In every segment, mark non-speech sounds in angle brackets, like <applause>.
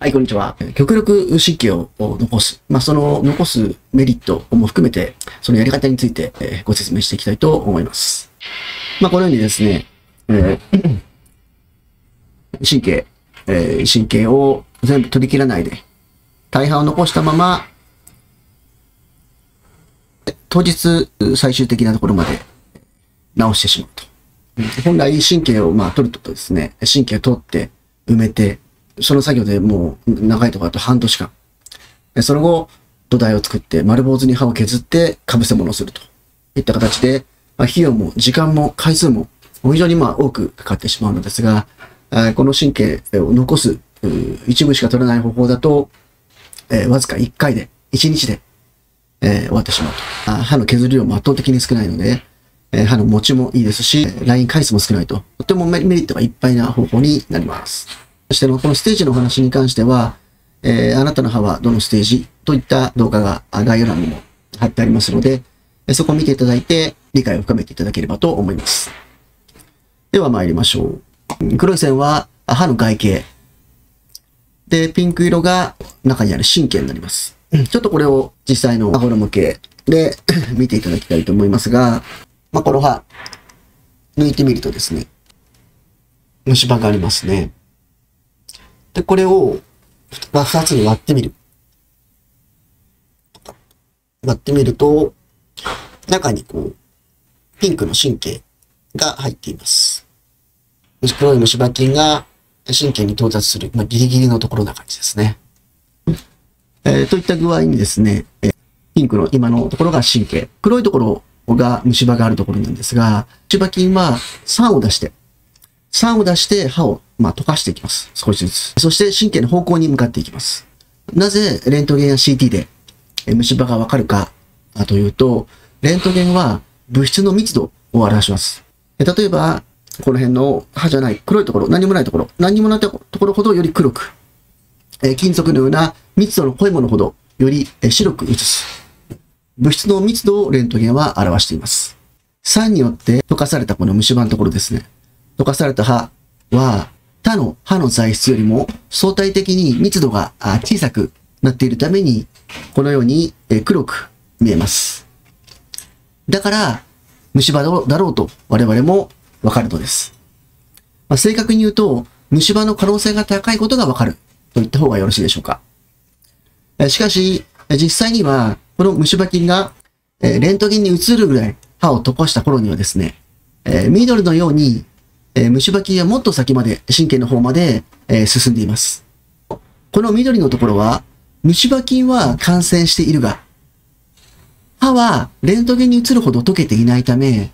はい、こんにちは。極力神経を残す。まあ、その残すメリットも含めて、そのやり方について、えご説明していきたいと思います。まあ、このようにですね、えー神経、えー神経を全部取り切らないで、大半を残したまま、当日最終的なところまで直してしまうと。本来神経をまあ取るとですね、神経を取って埋めて、その作業でもう長いとこだと半年間。その後、土台を作って丸坊主に刃を削って被せ物をするといった形で、まあ、費用も時間も回数も非常にまあ多くかかってしまうのですが、この神経を残す一部しか取れない方法だと、えーわずか1回で、1日で、えー終わってしまうと。あー刃の削り量も圧倒的に少ないので、えー刃の持ちもいいですし、ライン回数も少ないと、とてもメリットがいっぱいな方法になります。そしてこのステージのお話に関しては、えーあなたの歯はどのステージといった動画があ概要欄にも貼ってありますので、えーそこを見ていただいて理解を深めていただければと思います。では参りましょう。黒い線はあ歯の外形。で、ピンク色が中にある神経になります。ちょっとこれを実際のアホロ向けで <clears throat> 見ていただきたいと思いますが、まあ、この歯、抜いてみるとですね、虫歯がありますね。で、これをま二つに割ってみる。割ってみると、中にこう、ピンクの神経が入っています。黒い虫歯菌が神経に到達する、まあ、ギリギリのところな感じですね。えーといった具合にですね、えピンクの今のところが神経、黒いところが虫歯があるところなんですが、虫歯菌は酸を出して、酸を出して歯を、まあ、溶かしていきます。少しずつ。そして神経の方向に向かっていきます。なぜレントゲンや CT で虫歯がわかるかというと、レントゲンは物質の密度を表します。例えば、この辺の歯じゃない黒いところ、何もないところ、何もないところほどより黒く、え金属のような密度の濃いものほどより白く映す。物質の密度をレントゲンは表しています。酸によって溶かされたこの虫歯のところですね。溶かされた歯は他の歯の材質よりも相対的に密度が小さくなっているために、このように黒く見えます。だから、虫歯だろうと我々もわかるのです。まあ、正確に言うと、虫歯の可能性が高いことがわかると言った方がよろしいでしょうか。しかし、実際には、この虫歯菌が、レントゲンに映るぐらい歯を溶かした頃にはですね、えー緑のように、え虫歯菌はもっと先まで、神経の方まで、え進んでいます。この緑のところは、虫歯菌は感染しているが、歯はレントゲンに映るほど溶けていないため、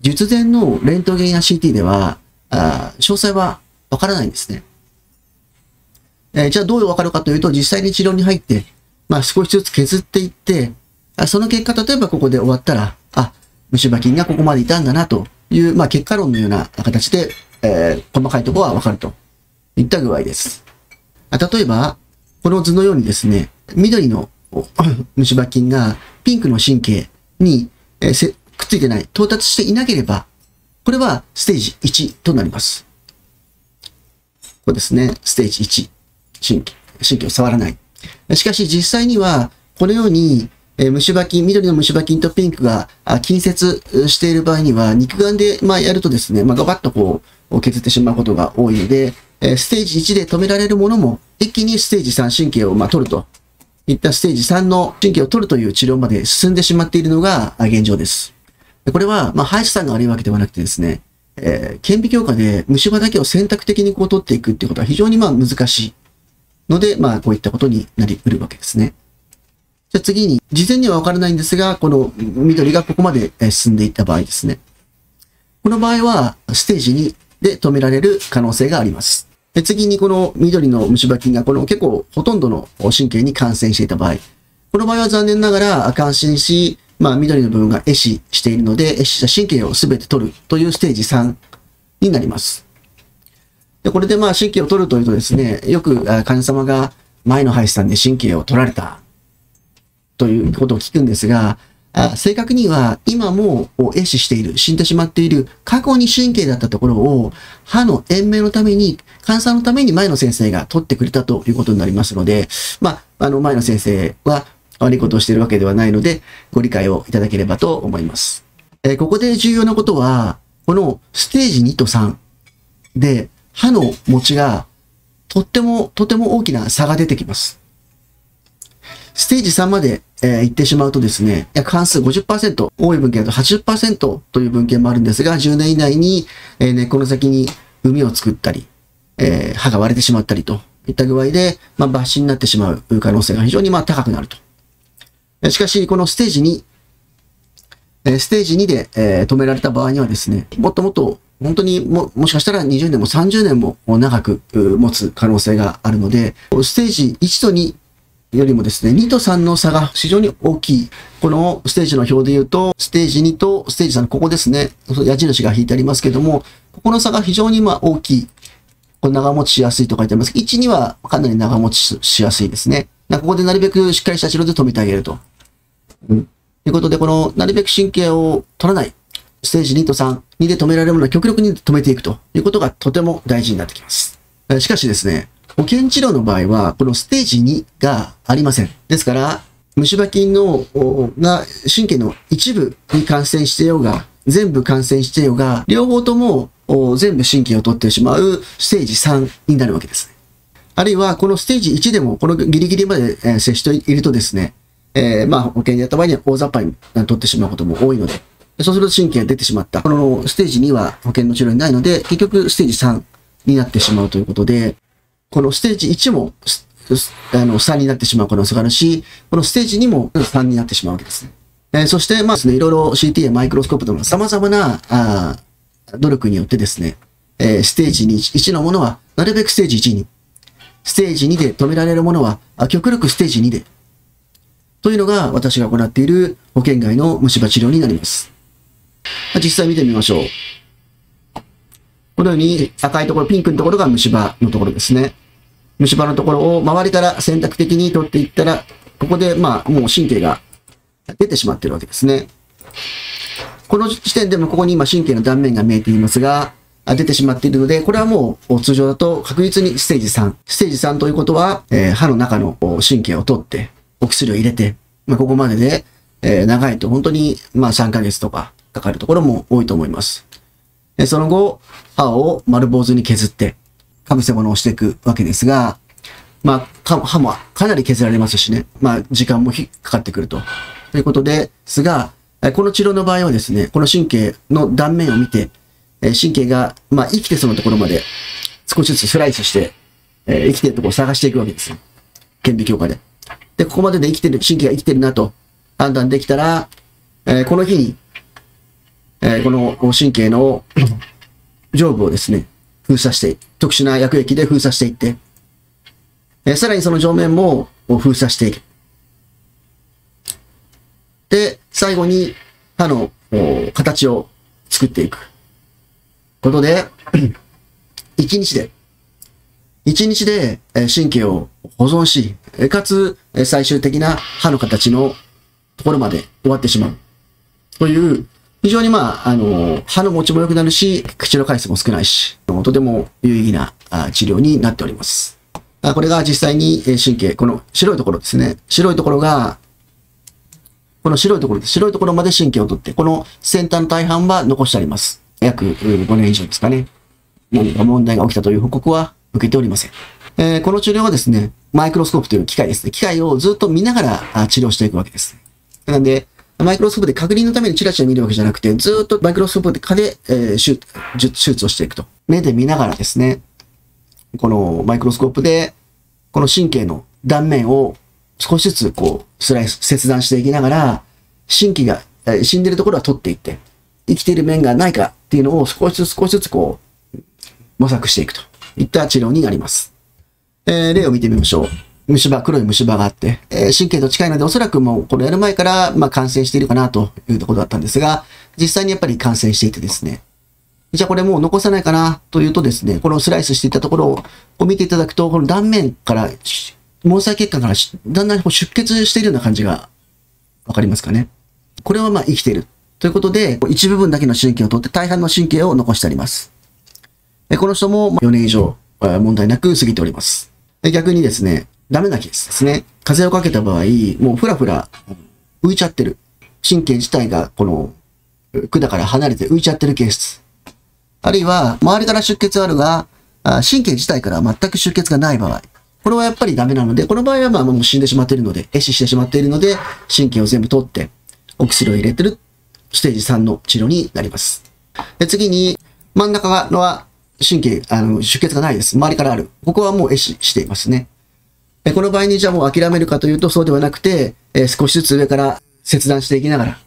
術前のレントゲンや CT では、あ詳細はわからないんですね。えーじゃあどうわかるかというと、実際に治療に入って、まあ少しずつ削っていって、その結果、例えばここで終わったら、あ、虫歯菌がここまでいたんだなという、まあ結果論のような形で、えー細かいところはわかるといった具合です。例えば、この図のようにですね、緑の <laughs> 虫歯菌がピンクの神経に、えーくっついてない、到達していなければ、これはステージ1となります。こうですね、ステージ1、神経、神経を触らない。しかし実際には、このように、え虫歯菌、緑の虫歯菌とピンクがあ近接している場合には、肉眼で、まあ、やるとですね、まあ、ガバッとこう、削ってしまうことが多いので、えステージ1で止められるものも、一気にステージ3神経を、まあ、取るといったステージ3の神経を取るという治療まで進んでしまっているのが現状です。これは、まあ、歯医者さんが悪いわけではなくてですね、えー顕微鏡下で虫歯だけを選択的にこう取っていくっていうことは非常にまあ難しいので、まあこういったことになり得るわけですね。じゃあ次に、事前にはわからないんですが、この緑がここまで進んでいった場合ですね。この場合は、ステージ2で止められる可能性があります。で次にこの緑の虫歯菌がこの結構ほとんどの神経に感染していた場合、この場合は残念ながら感染し、まあ緑の部分が壊死しているので、壊死した神経を全て取るというステージ3になります。でこれでまあ神経を取るというとですね、よく患者様が前の歯医者さんで神経を取られたということを聞くんですが、あ正確には今も壊死している、死んでしまっている過去に神経だったところを歯の延命のために、監査のために前の先生が取ってくれたということになりますので、まあ、あの前の先生は悪いことをしているわけではないので、ご理解をいただければと思います。えー、ここで重要なことは、このステージ2と3で歯の持ちがとっても、とても大きな差が出てきます。ステージ3まで、えー、行ってしまうとですね、約半数50%、多い文献だと80%という文献もあるんですが、10年以内に、えー、根っこの先に海を作ったり、えー、歯が割れてしまったりといった具合で、まあ、抜歯になってしまう可能性が非常にまあ高くなると。しかし、このステージ2、えステージ2で、え止められた場合にはですね、もっともっと本当にも、もしかしたら20年も30年も長く持つ可能性があるので、ステージ1と2よりもですね、2と3の差が非常に大きい。このステージの表で言うと、ステージ2とステージ3、ここですね、矢印が引いてありますけども、ここの差が非常にまあ大きい。これ長持ちしやすいと書いてあります。1にはかなり長持ちしやすいですね。ここでなるべくしっかりした治療で止めてあげると。うん。ということで、この、なるべく神経を取らない。ステージ2と3、2で止められるものは極力に止めていくということがとても大事になってきます。しかしですね、保険治療の場合は、このステージ2がありません。ですから、虫歯菌の、が神経の一部に感染してようが、全部感染してようが、両方とも全部神経を取ってしまうステージ3になるわけですね。あるいは、このステージ1でも、このギリギリまで接しているとですね、えー、まあ、保険でやった場合には大雑把に取ってしまうことも多いので、そうすると神経が出てしまった。このステージ2は保険の治療にないので、結局ステージ3になってしまうということで、このステージ1も、あの、3になってしまう可能性があるし、このステージ2も3になってしまうわけですね。えー、そして、まあですね、いろいろ CT やマイクロスコープとの様々な、あ努力によってですね、えー、ステージ2、1のものは、なるべくステージ1に、ステージ2で止められるものは、極力ステージ2で、というのが私が行っている保険外の虫歯治療になります。実際見てみましょう。このように赤いところ、ピンクのところが虫歯のところですね。虫歯のところを周りから選択的に取っていったら、ここでまあもう神経が出てしまっているわけですね。この時点でもここに今神経の断面が見えていますが、出てしまっているので、これはもう通常だと確実にステージ3。ステージ3ということは、えー、歯の中の神経を取って、お薬を入れて、まあ、ここまでで、えー、長いと本当にまあ3ヶ月とかかかるところも多いと思います。その後、歯を丸坊主に削って、かぶせ物をしていくわけですが、まあ、歯もかなり削られますしね、まあ、時間もかかってくると。ということですが、この治療の場合はですね、この神経の断面を見て、神経が、まあ、生きてそうなところまで少しずつスライスして、生きてるところを探していくわけです。顕微鏡下で。で、ここまでで生きてる、神経が生きてるなと判断できたら、この日にえー、この神経の <clears throat> 上部をですね、封鎖して、特殊な薬液で封鎖していって、えー、さらにその上面も封鎖していく。で、最後に歯の形を作っていく。ことで、<clears throat> 一日で、一日で神経を保存し、かつ最終的な歯の形のところまで終わってしまう。という非常にまあ、あの、歯の持ちも良くなるし、口の回数も少ないし、とても有意義な治療になっております。これが実際に神経、この白いところですね。白いところが、この白いところです。白いところまで神経を取って、この先端の大半は残してあります。約5年以上ですかね。何か問題が起きたという報告は受けておりません。えー、この治療はですね、マイクロスコープという機械ですね。機械をずっと見ながら治療していくわけです。なんで、マイクロスコープで確認のためにチラチラ見るわけじゃなくて、ずっとマイクロスコープで、えー、手術をしていくと。目で見ながらですね、このマイクロスコープで、この神経の断面を少しずつこう、スライス、切断していきながら、神経が、えー、死んでるところは取っていって、生きている面がないかっていうのを少しずつ少しずつこう、模索していくといった治療になります。えー、例を見てみましょう。虫歯、黒い虫歯があって、えー、神経と近いのでおそらくもうこれやる前から、まあ、感染しているかなというところだったんですが、実際にやっぱり感染していてですね、じゃあこれもう残さないかなというとですね、このスライスしていたところを見ていただくと、この断面から、毛細血管からだんだん出血しているような感じがわかりますかね。これはまあ生きている。ということで、一部分だけの神経を取って大半の神経を残してあります。この人も4年以上問題なく過ぎております。逆にですね、ダメなケースですね。風をかけた場合、もうふらふら浮いちゃってる。神経自体がこの管から離れて浮いちゃってるケース。あるいは、周りから出血あるが、神経自体から全く出血がない場合。これはやっぱりダメなので、この場合はまあもう死んでしまっているので、壊死してしまっているので、神経を全部取って、お薬を入れてるステージ3の治療になります。で次に、真ん中側は神経、あの、出血がないです。周りからある。ここはもう壊死していますね。この場合にじゃあもう諦めるかというとそうではなくて、え少しずつ上から切断していきながら、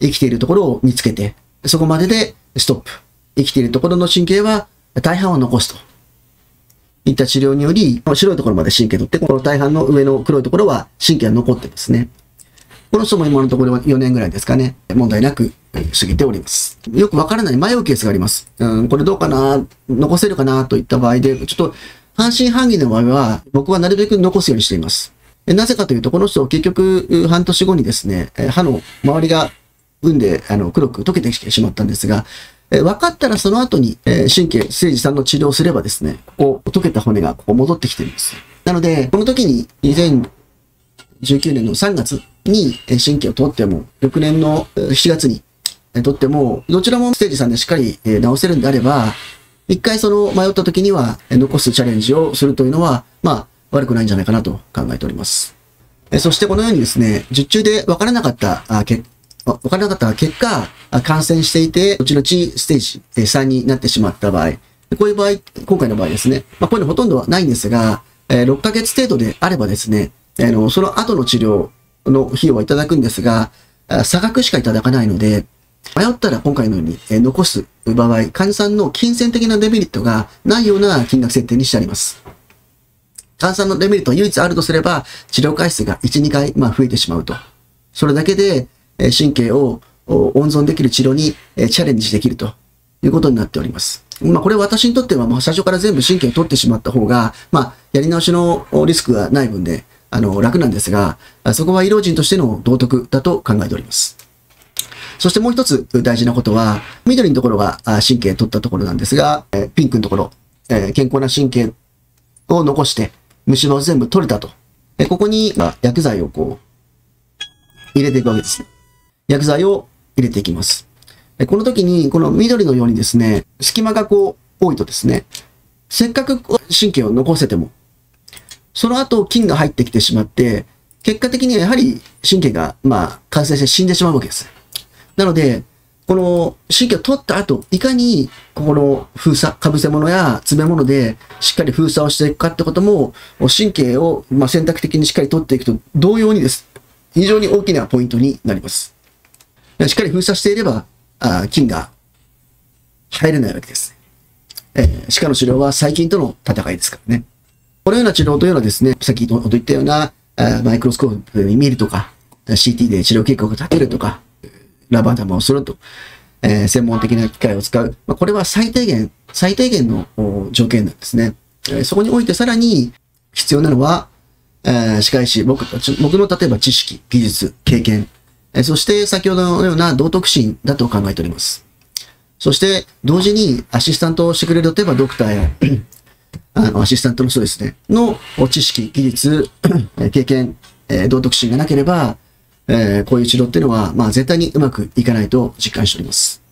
生きているところを見つけて、そこまででストップ。生きているところの神経は大半を残すと。いった治療により、白いところまで神経取って、この大半の上の黒いところは神経が残ってますね。この人も今のところは4年ぐらいですかね、問題なく過ぎております。よくわからない迷うケースがあります。うん、これどうかな残せるかなといった場合で、ちょっと半信半疑の場合は、僕はなるべく残すようにしています。なぜかというと、この人結局半年後にですね、歯の周りが運であの黒く溶けてきてしまったんですが、分かったらその後に、神経、生児さんの治療をすればですね、ここ溶けた骨がここ戻ってきてるんです。なので、この時に2019年の3月に神経を取っても、翌年の7月に取っても、どちらもステージ3でしっかり治せるんであれば、一回その迷った時には残すチャレンジをするというのは、まあ悪くないんじゃないかなと考えております。そしてこのようにですね、術中で分からなかった結わからなかった結果、感染していて、後々ステージ3になってしまった場合、こういう場合、今回の場合ですね、まあ、こういうのほとんどはないんですが、6ヶ月程度であればですね、あの、その後の治療の費用はいただくんですが、差額しかいただかないので、迷ったら今回のように残す場合、患者さんの金銭的なデメリットがないような金額設定にしてあります。患者さんのデメリットは唯一あるとすれば、治療回数が1、2回、ま、増えてしまうと。それだけで、神経を温存できる治療にチャレンジできるということになっております。まあ、これ私にとっては、まあ、最初から全部神経を取ってしまった方が、まあ、やり直しのリスクがない分で、あの、楽なんですが、そこは医療人としての道徳だと考えております。そしてもう一つ大事なことは、緑のところが神経を取ったところなんですが、ピンクのところ、健康な神経を残して、虫歯を全部取れたと。ここに薬剤をこう、入れていくわけです。薬剤を入れていきます。この時に、この緑のようにですね、隙間がこう多いとですね、せっかく神経を残せても、その後菌が入ってきてしまって、結果的にはやはり神経が、まあ、感染して死んでしまうわけです。なので、この神経を取った後、いかにここの封鎖、被せ物や詰め物でしっかり封鎖をしていくかってことも、神経をま選択的にしっかり取っていくと同様にです。非常に大きなポイントになります。しっかり封鎖していれば、あ菌が入れないわけです。えー、歯科の治療は細菌との戦いですからね。このような治療というのはですね、さっきと言ったようなマイクロスコープで見るとか、CT で治療計画を立てるとか、ラバー玉をすると、えー、専門的な機械を使う。まあ、これは最低限、最低限の条件なんですね。えー、そこにおいてさらに必要なのは、えー、歯科医師、僕僕の例えば知識、技術、経験、えそして先ほどのような道徳心だと考えております。そして同時にアシスタントをしてくれる例えばドクターやあのアシスタントの人ですね、の知識、技術、経験、え道徳心がなければ、えー、こういう治療っていうのは、まあ、絶対にうまくいかないと実感しております。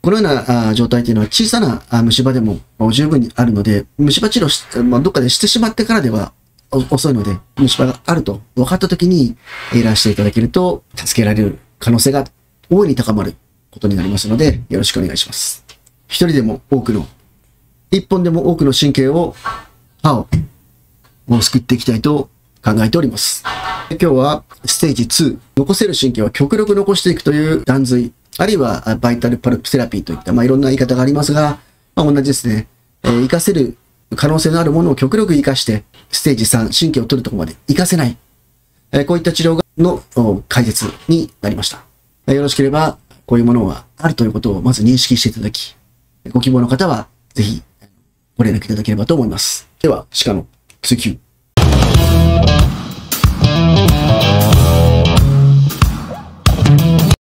このような状態というのは小さな虫歯でも十分にあるので、虫歯治療し、まあ、どっかでしてしまってからでは遅いので、虫歯があると分かった時にいらしていただけると、助けられる可能性が大いに高まることになりますので、よろしくお願いします。一人でも多くの、一本でも多くの神経を、歯を、を救っていきたいと考えております。今日はステージ2、残せる神経は極力残していくという断髄、あるいはバイタルパルプセラピーといった、まあ、いろんな言い方がありますが、まあ、同じですね。えー、活かせる可能性のあるものを極力活かして、ステージ3、神経を取るところまで活かせない。えこういった治療の解説になりました。よろしければ、こういうものがあるということをまず認識していただき、ご希望の方は、ぜひ、ご連絡いただければと思います。では、歯科の追求。